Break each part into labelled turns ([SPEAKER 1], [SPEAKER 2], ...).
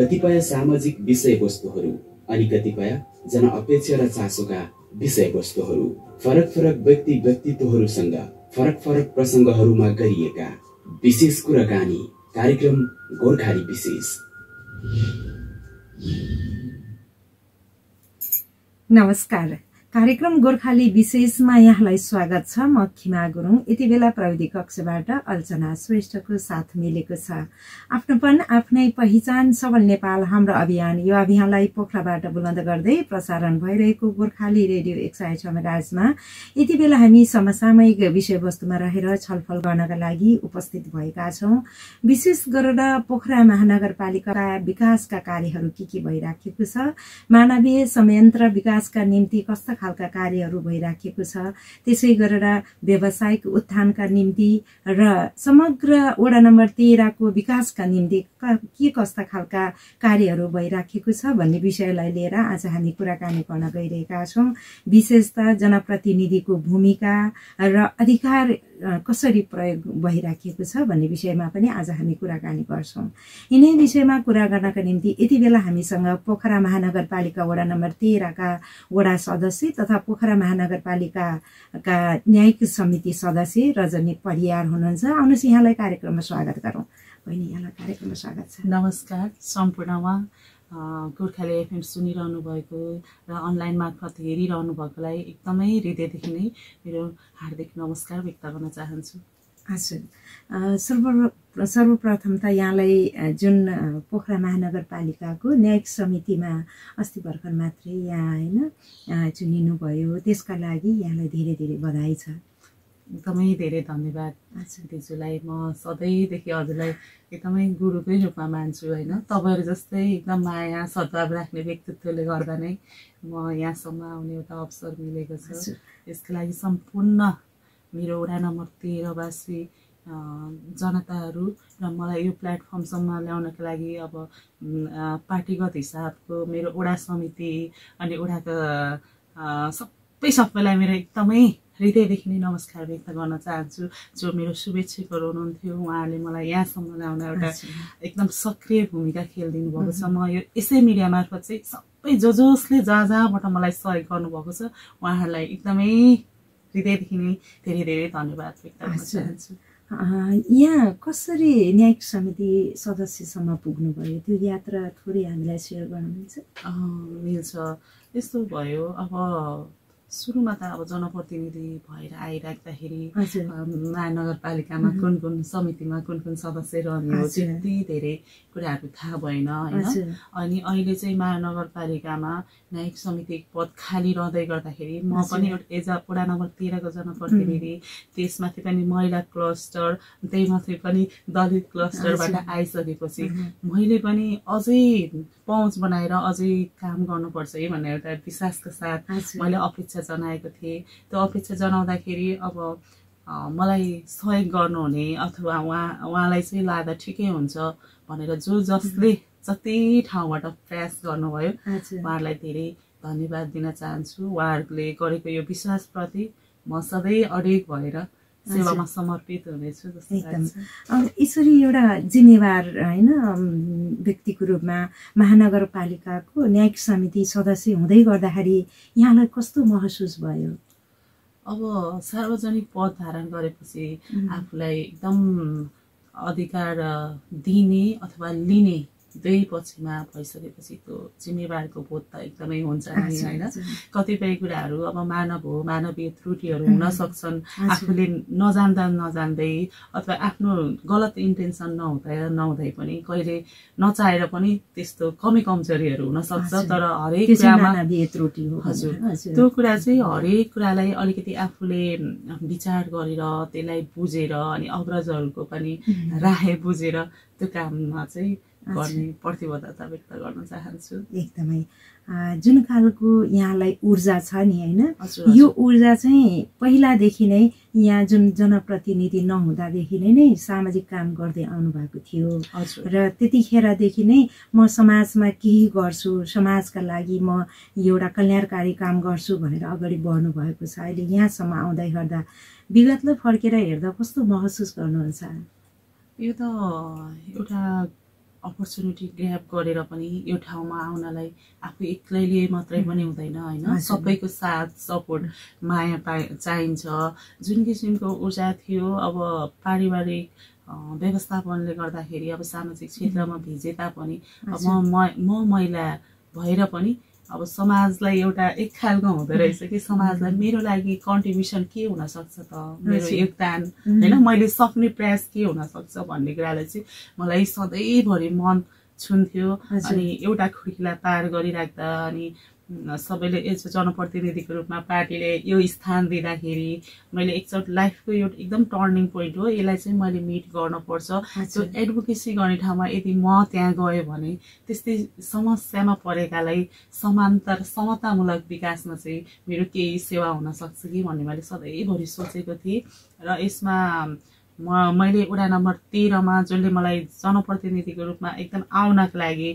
[SPEAKER 1] कतिपय सामाजिक विषयवस्तुहरू अनि कतिपय जनअपेक्षा र चासोका विषयवस्तुहरू फरक फरक व्यक्ति व्यक्तित्वहरूसँग फरक फरक प्रसङ्गहरूमा गरिएका विशेष कुराकानी कार्यक्रम गोर्खाली विशेष।
[SPEAKER 2] नमस्कार। कार्यक्रम गोर्खाली विशेषमा यहाँलाई स्वागत छ। म खिमा गुरुङ। यति बेला प्रविधि कक्षबाट अर्चना श्रेष्ठको साथ मिलेको छ। आफ्नोपन आफ्नै पहिचान सबल नेपाल हाम्रो अभियान। यो अभियानलाई पोखराबाट बुलन्द गर्दै प्रसारण भइरहेको गोर्खाली रेडियो एक सय छ यति बेला हामी समसामयिक विषयवस्तुमा रहेर छलफल गर्नका लागि उपस्थित भएका छौँ। विशेष गरेर पोखरा महानगरपालिकाका विकासका कार्यहरू के के भइराखेको छ? मानवीय संयन्त्र विकासका निम्ति कस्ता खालका कार्यहरू भइराखेको छ। त्यसै गरेर व्यावसायिक उत्थानका निम्ति र समग्र वडा नम्बर तेह्रको विकासका निम्ति के कस्ता खालका कार्यहरू भइराखेको छ भन्ने विषयलाई लिएर आज हामी कुराकानी गर्न गइरहेका छौँ। विशेषतः जनप्रतिनिधिको भूमिका र अधिकार कसरी प्रयोग भइराखेको छ भन्ने विषयमा पनि आज हामी कुराकानी गर्छौँ। यिनै विषयमा कुरा गर्नका निम्ति यति बेला हामीसँग पोखरा महानगरपालिका वडा नम्बर तेह्रका वडा सदस्य तथा पोखरा महानगरपालिकाका न्यायिक समिति सदस्य रजनी परियार हुनुहुन्छ। आउनुहोस् यहाँलाई कार्यक्रममा स्वागत गरौँ। बहिनी यहाँलाई कार्यक्रममा स्वागत छ।
[SPEAKER 3] नमस्कार सम्पूर्णमा गोर्खाली एफएम सुनिरहनु भएको र अनलाइन मार्फत हेरिरहनु भएकोलाई एकदमै हृदयदेखि नै मेरो हार्दिक नमस्कार व्यक्त गर्न चाहन्छु।
[SPEAKER 2] हजुर। सर्व सर्वप्रथम त यहाँलाई जुन पोखरा महानगरपालिकाको न्यायिक समितिमा अस्ति भर्खर मात्रै यहाँ होइन चुनिनुभयो त्यसका लागि यहाँलाई धेरै धेरै बधाई छ।
[SPEAKER 3] एकदमै धेरै धन्यवाद दिजुलाई। म सधैँदेखि हजुरलाई एकदमै गुरुकै रूपमा मान्छु होइन? तपाईँहरू जस्तै एकदम माया सद्भाव राख्ने व्यक्तित्वले गर्दा नै म यहाँसम्म आउने एउटा अवसर मिलेको छ। यसको लागि सम्पूर्ण मेरो वडा नम्बर तेह्रवासी जनताहरू र मलाई यो प्लेटफर्मसम्म ल्याउनको लागि अब पार्टीगत हिसाबको मेरो वडा समिति अनि वडाका सबै सबैलाई मेरो एकदमै हृदयदेखि नै नमस्कार व्यक्त गर्न चाहन्छु। जो मेरो शुभेच्छकहरू हुनुहुन्थ्यो उहाँहरूले मलाई यहाँसम्म ल्याउन एउटा एकदम सक्रिय भूमिका खेलिदिनु भएको छ म यो यसै मिडिया मार्फत चाहिँ सबै जो जसले जहाँ जहाँबाट मलाई सहयोग गर्नुभएको छ उहाँहरूलाई एकदमै हृदयदेखि नै धेरै धेरै धन्यवाद व्यक्त गर्न चाहन्छु।
[SPEAKER 2] यहाँ कसरी न्यायिक समिति सदस्यसम्म पुग्नुभयो? त्यो यात्रा थोरै हामीलाई सेयर गर्न मिल्छ
[SPEAKER 3] मिल्छ। यस्तो भयो। अब सुरुमा त अब जनप्रतिनिधि भएर आइराख्दाखेरि महानगरपालिकामा कुन कुन समितिमा कुन कुन सदस्य रहने हो त्यति धेरै कुराहरू थाहा भएन होइन। अनि अहिले चाहिँ महानगरपालिकामा न्यायिक समिति पद खाली रहँदै गर्दाखेरि म पनि एज अ वडा नम्बर तेह्रको जनप्रतिनिधि त्यसमाथि पनि महिला क्लस्टर त्यही माथि पनि दलित क्लस्टरबाट आइसकेपछि मैले पनि अझै पहुँच बनाएर अझै काम गर्नुपर्छ है भन्ने एउटा विश्वासको साथ मैले अपेक्षा जनाएको थिएँ। त्यो अपेक्षा जनाउँदाखेरि अब मलाई सहयोग गर्नुहुने अथवा उहाँ उहाँलाई चाहिँ लाँदा ठिकै हुन्छ भनेर जो जसले जति ठाउँबाट प्रयास गर्नुभयो। उहाँहरूलाई धेरै धन्यवाद दिन चाहन्छु। उहाँहरूले गरेको यो विश्वासप्रति म सधैँ अडिग भएर सेवामा समर्पित हुनेछु
[SPEAKER 2] एकदम यसरी एउटा जिम्मेवार होइन व्यक्तिको रूपमा महानगरपालिकाको न्यायिक समिति सदस्य हुँदै गर्दाखेरि यहाँलाई कस्तो महसुस भयो?
[SPEAKER 3] अब सार्वजनिक पद धारण गरेपछि आफूलाई एकदम अधिकार दिने अथवा लिने दुवै पक्षमा भइसकेपछि त्यो जिम्मेवारको बोध त एकदमै हुन्छ नि होइन? कतिपय कुराहरू अब मानव हो मानवीय त्रुटिहरू हुन सक्छन् आफूले नजान्दा नजान्दै अथवा आफ्नो गलत इन्टेन्सन नहुँदा नहुँदै पनि कहिले नचाहेर पनि त्यस्तो कमी कमजोरीहरू हुन सक्छ तर हरेक कुरामा
[SPEAKER 2] त्रुटि हो
[SPEAKER 3] हजुर। त्यो कुरा चाहिँ हरेक कुरालाई अलिकति आफूले विचार गरेर त्यसलाई बुझेर अनि अग्रजहरूको पनि राहे बुझेर त्यो काममा चाहिँ गर्ने प्रतिबद्धता व्यक्त गर्न चाहन्छु।
[SPEAKER 2] एकदमै। जुन खालको यहाँलाई ऊर्जा छ नि होइन? यो ऊर्जा चाहिँ पहिलादेखि नै यहाँ जुन जनप्रतिनिधि नहुँदादेखि नै नै सामाजिक काम गर्दै आउनु भएको थियो र त्यतिखेरदेखि नै म समाजमा केही गर्छु समाजका लागि म एउटा कल्याणकारी काम गर्छु भनेर अगाडि बढ्नु भएको छ। अहिले यहाँसम्म आउँदै गर्दा विगतलाई फर्केर हेर्दा कस्तो महसुस गर्नुहुन्छ?
[SPEAKER 3] यो त एउटा अपर्च्युनिटी ग्राप गरेर पनि यो ठाउँमा आउनलाई आफू एक्लैले मात्रै पनि हुँदैन होइन। सबैको साथ सपोर्ट माया पाए चाहिन्छ। जुन किसिमको ऊर्जा थियो अब पारिवारिक व्यवस्थापनले गर्दाखेरि अब सामाजिक क्षेत्रमा भिजे तापनि म- म महिला भएर पनि अब समाजलाई एउटा एक खालको हुँदो रहेछ कि समाजलाई मेरो लागि कन्ट्रिब्युसन के हुन सक्छ त? मेरो। योगदान होइन? मैले सक्ने प्रयास के हुन सक्छ भन्ने कुरालाई चाहिँ मलाई सधैँभरि मन छुन्थ्यो। अनि एउटा खुड्कीलाई पार गरिराख्दा अनि सबैले एज जनप्रतिनिधिको रूपमा पार्टीले यो स्थान दिँदाखेरि मैले एकचोट लाइफको यो एकदम टर्निङ पोइन्ट हो। यसलाई चाहिँ मैले मिट गर्नुपर्छ। त्यो। एडभोकेसी गर्ने ठाउँमा यदि म त्यहाँ गएँ भने त्यस्तै समस्यामा परेकालाई समान्तर समतामूलक विकासमा चाहिँ मेरो केही सेवा हुन सक्छ कि भन्ने मैले सधैँभरि सोचेको थिएँ। र यसमा म मैले वडा नम्बर तेह्रमा जसले मलाई जनप्रतिनिधिको रूपमा एकदम आउनको लागि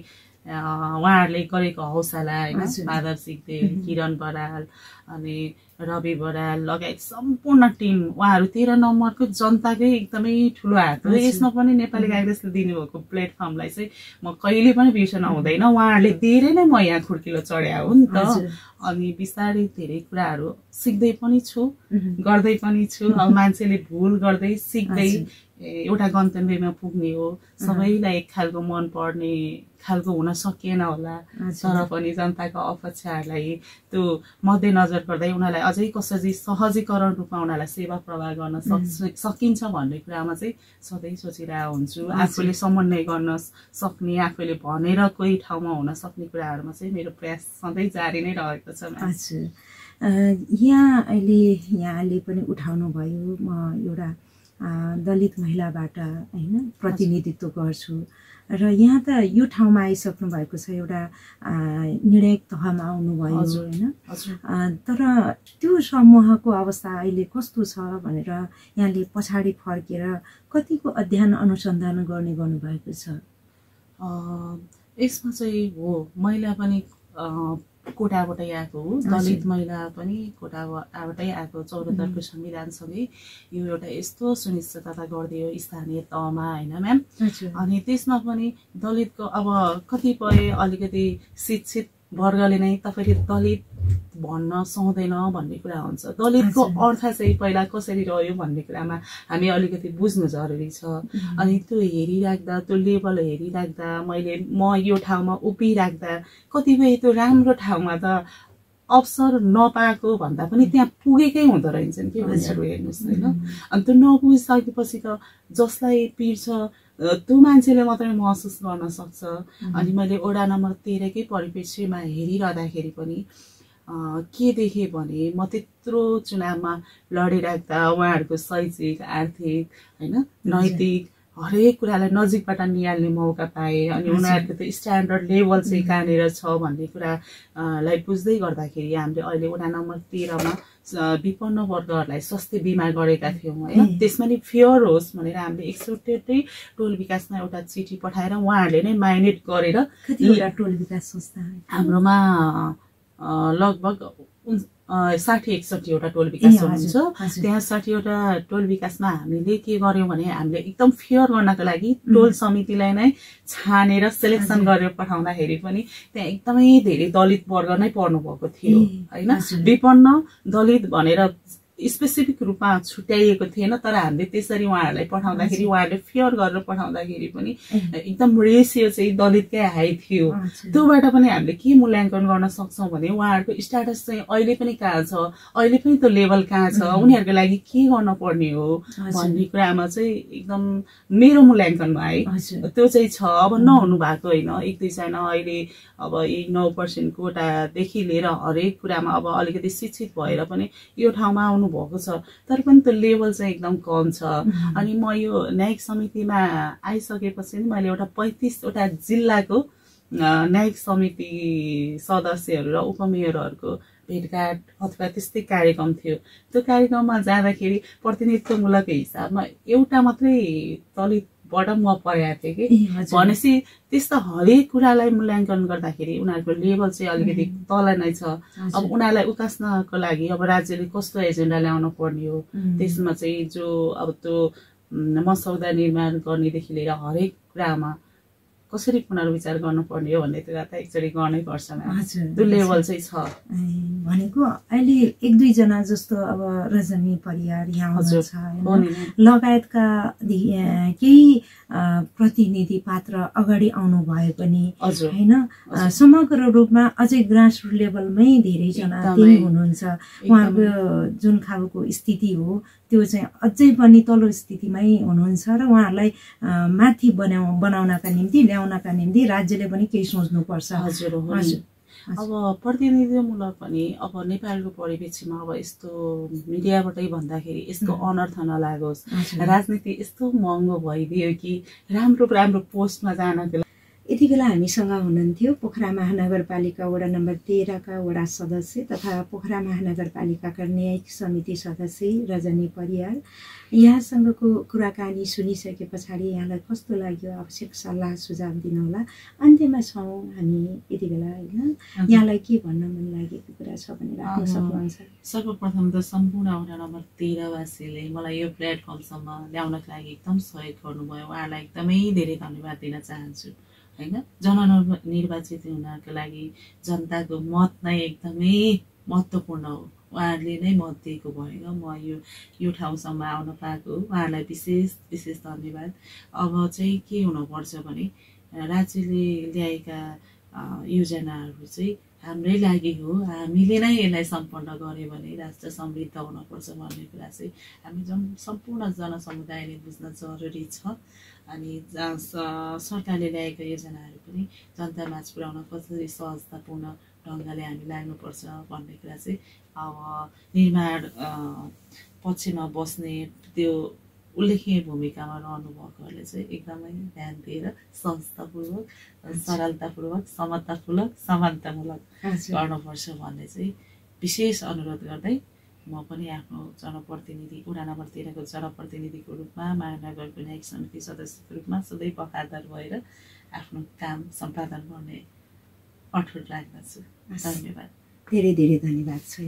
[SPEAKER 3] उहाँहरूले गरेको हौसला होइन। माधव सिग्देल किरण बराल अनि रवि बराल लगायत सम्पूर्ण टिम उहाँहरू तेह्र नम्बरको जनताकै एकदमै ठुलो हात हो। यसमा पनि नेपाली काङ्ग्रेसले दिनुभएको प्लेटफर्मलाई चाहिँ म कहिले पनि बिर्सन हुँदैन उहाँहरूले धेरै नै म यहाँ खुड्किलो चढ्या हो नि त। अनि बिस्तारै धेरै कुराहरू सिक्दै पनि छु। गर्दै पनि छु मान्छेले भुल गर्दै सिक्दै एउटा गन्तव्यमा पुग्ने हो। सबैलाई एक खालको मन पर्ने खालको हुन सकिएन होला। तर पनि जनताको अपेक्षाहरूलाई त्यो मध्यनजर गर्दै उनीहरूलाई अझै कसरी सहजीकरण रूपमा उनीहरूलाई सेवा प्रवाह गर्न सक्छ सकिन्छ भन्ने कुरामा चाहिँ सधैँ सोचिरहेको हुन्छु। आफूले समन्वय गर्न सक्ने आफूले भनेर कोही ठाउँमा हुन सक्ने कुराहरूमा चाहिँ मेरो प्रयास सधैँ जारी नै रहेको छ
[SPEAKER 2] यहाँ अहिले यहाँले पनि उठाउनु भयो म एउटा दलित महिलाबाट होइन प्रतिनिधित्व गर्छु। र यहाँ त यो ठाउँमा आइसक्नु भएको छ एउटा निर्णायक तहमा आउनुभयो। होइन। तर त्यो समूहको अवस्था अहिले कस्तो छ भनेर यहाँले पछाडि फर्केर कतिको अध्ययन अनुसन्धान गर्ने गर्नुभएको छ?
[SPEAKER 3] यसमा चाहिँ हो महिला पनि कोटाबाटै आएको हो। दलित महिला पनि कोटाबाटै आएको चौरात्तरको संविधानसँगै यो एउटा यस्तो सुनिश्चितता गरिदियो स्थानीय तहमा होइन म्याम? अनि त्यसमा पनि दलितको अब कतिपय अलिकति शिक्षित वर्गले नै तपाईँले दलित भन्न सुहाउँदैन भन्ने कुरा हुन्छ। दलितको। अर्थ चाहिँ पहिला कसरी रह्यो भन्ने कुरामा हामी अलिकति बुझ्नु जरुरी छ। अनि त्यो हेरिराख्दा त्यो लेभल हेरिराख्दा मैले म यो ठाउँमा उभिराख्दा कतिपय त्यो राम्रो ठाउँमा त अवसर नपाएको भन्दा पनि त्यहाँ पुगेकै हुँदो रहेछन् कि उनीहरू हेर्नुहोस् होइन। अनि त्यो नपुगिसकेपछि त जसलाई पीड छ अ, त्यो मान्छेले मात्रै महसुस गर्न सक्छ। अनि मैले वडा नम्बर तेह्रकै परिप्रेक्ष्यमा हेरिरहँदाखेरि पनि के देखेँ भने म त्यत्रो चुनावमा लडिराख्दा उहाँहरूको शैक्षिक आर्थिक होइन नैतिक हरेक कुरालाई नजिकबाट निहाल्ने मौका पाएँ। अनि उनीहरूको त्यो स्ट्यान्डर्ड लेभल चाहिँ कहाँनिर छ भन्ने कुरा अ, लाई बुझ्दै गर्दाखेरि हामीले अहिले वडा नम्बर तेह्रमा विपन्न वर्गहरूलाई स्वास्थ्य बिमा गरेका थियौँ होइन। त्यसमा नि फेयर होस् भनेर हामीले एकचोटि टोल विकासमा एउटा चिठी पठाएर उहाँहरूले नै माइनेट गरेर
[SPEAKER 2] टोल विकास संस्था
[SPEAKER 3] हाम्रोमा लगभग साठी एकसठीवटा टोल विकास हुनुहुन्छ
[SPEAKER 2] हजुर।
[SPEAKER 3] त्यहाँ साठीवटा टोल विकासमा हामीले के गर्यौँ भने हामीले एकदम फेयर गर्नको लागि टोल समितिलाई नै छानेर सेलेक्सन गरेर पठाउँदाखेरि पनि त्यहाँ एकदमै धेरै दलित वर्ग नै पर्नु भएको थियो होइन। विपन्न दलित भनेर स्पेसिफिक रूपमा छुट्याइएको थिएन तर हामीले त्यसरी उहाँहरूलाई पठाउँदाखेरि उहाँहरूले फेयर गरेर पठाउँदाखेरि पनि। एकदम रेसियो चाहिँ दलितकै हाई थियो। त्योबाट पनि हामीले के मूल्याङ्कन गर्न सक्छौँ भने उहाँहरूको स्ट्याटस चाहिँ अहिले पनि कहाँ छ? अहिले पनि त्यो लेभल कहाँ छ? उनीहरूको लागि के गर्न पर्ने हो। भन्ने कुरामा चाहिँ एकदम मेरो मूल्याङ्कनमा है। त्यो चाहिँ छ। अब नहुनु भएको होइन। एक दुईजना अहिले अब यी नौ पर्सेन्ट कोटादेखि लिएर हरेक कुरामा अब अलिकति शिक्षित भएर पनि यो ठाउँमा आउनु भएको छ। तर पनि त्यो लेभल चाहिँ एकदम कम छ। अनि म यो न्यायिक समितिमा आइसकेपछि नि मैले एउटा पैँतिसवटा जिल्लाको न्यायिक समिति सदस्यहरू र उपमेयरहरूको भेटघाट अथवा त्यस्तै कार्यक्रम थियो। त्यो कार्यक्रममा जाँदाखेरि प्रतिनिधित्वमूलक हिसाबमा एउटा मात्रै दलितबाट म परेको थिएँ कि। भनेपछि त्यस्तो हरेक कुरालाई मूल्याङ्कन गर्दाखेरि उनीहरूको लेभल चाहिँ अलिकति तल नै छ। अब उनीहरूलाई उकास्नको लागि अब राज्यले कस्तो एजेन्डा ल्याउनु पर्ने हो. त्यसमा चाहिँ जो अब त्यो मसौदा निर्माण गर्नेदेखि लिएर हरेक कुरामा कसरी पुनर्विचार गर्नुपर्ने हो भन्ने कुरा त एकचोटि गर्नै पर्छ त्यो लेभल चाहिँ छ।
[SPEAKER 2] भनेको अहिले एक दुईजना जस्तो अब रजनी परियार यहाँ
[SPEAKER 3] हजुर।
[SPEAKER 2] हुनुहुन्छ होइन
[SPEAKER 3] म्याम।
[SPEAKER 2] लगायतका केही प्रतिनिधि पात्र अगाडि आउनु भए पनि
[SPEAKER 3] हजुर।
[SPEAKER 2] होइन समग्र रूपमा अझै ग्रास रुट लेभलमै धेरैजना हुनुहुन्छ। उहाँको जुन खालको स्थिति हो त्यो चाहिँ अझै पनि तल्लो स्थितिमै हुनुहुन्छ र उहाँहरूलाई माथि बनाउ बनाउनका निम्ति ल्याउनका निम्ति राज्यले पनि केही सोच्नुपर्छ
[SPEAKER 3] हजुर अब प्रतिनिधित्वमूलक पनि अब नेपालको परिप्रेक्ष्यमा अब यस्तो मिडियाबाटै भन्दाखेरि यसको
[SPEAKER 2] उम्.
[SPEAKER 3] अनर्थ नलागोस्। राजनीति यस्तो महँगो भइदियो कि राम्रो राम्रो पोस्टमा जानको
[SPEAKER 2] यति बेला हामीसँग हुनुहुन्थ्यो पोखरा महानगरपालिका वडा नम्बर तेह्रका वडा सदस्य तथा पोखरा महानगरपालिकाका न्यायिक समिति सदस्य रजनी परियार। यहाँसँगको कुराकानी सुनिसके पछाडि यहाँलाई कस्तो लाग्यो? आवश्यक सल्लाह सुझाव दिनुहोला। अन्त्यमा छौँ हामी यति बेला होइन? यहाँलाई के भन्न मन लागेको कुरा छ भने राख्न
[SPEAKER 3] अँ।
[SPEAKER 2] सक्नुहुन्छ
[SPEAKER 3] सर्वप्रथम त सम्पूर्ण वडा नम्बर तेह्रवासीले मलाई यो प्लेटफर्मसम्म ल्याउनको लागि एकदम सहयोग गर्नुभयो। उहाँहरूलाई एकदमै धेरै धन्यवाद दिन चाहन्छु। होइन? जननिर्वाचित हुनको लागि जनताको मत नै एकदमै महत्त्वपूर्ण हो। उहाँहरूले नै मत दिएको भएर म यो यो ठाउँसम्म आउन पाएको हो। उहाँहरूलाई विशेष विशेष धन्यवाद। अब चाहिँ के हुनुपर्छ भने राज्यले ल्याएका योजनाहरू चाहिँ हाम्रै लागि हो। हामीले नै यसलाई सम्पन्न गऱ्यो भने राष्ट्र समृद्ध हुनुपर्छ भन्ने कुरा चाहिँ हामी जन सम्पूर्ण जनसमुदायले बुझ्न जरुरी छ। अनि सरकारले ल्याएका योजनाहरू पनि जनतामाझ पुर्याउन कसरी सहजतापूर्ण ढङ्गले हामी लाग्नुपर्छ भन्ने कुरा चाहिँ अब निर्माण पक्षमा बस्ने त्यो उल्लेखनीय भूमिकामा रहनुभएकोहरूले चाहिँ एकदमै ध्यान दिएर सहजतापूर्वक सरलतापूर्वक समतापूर्वक समानतामूलक गर्नुपर्छ भन्ने चाहिँ विशेष अनुरोध गर्दै म पनि आफ्नो जनप्रतिनिधि तेह्रको जनप्रतिनिधिको रूपमा महानगरको न्यायिक समिति सदस्यको रूपमा सधैँ वफादार भएर आफ्नो काम सम्पादन गर्ने अठोट राख्दछु धन्यवाद।
[SPEAKER 2] धेरै धेरै धन्यवाद छ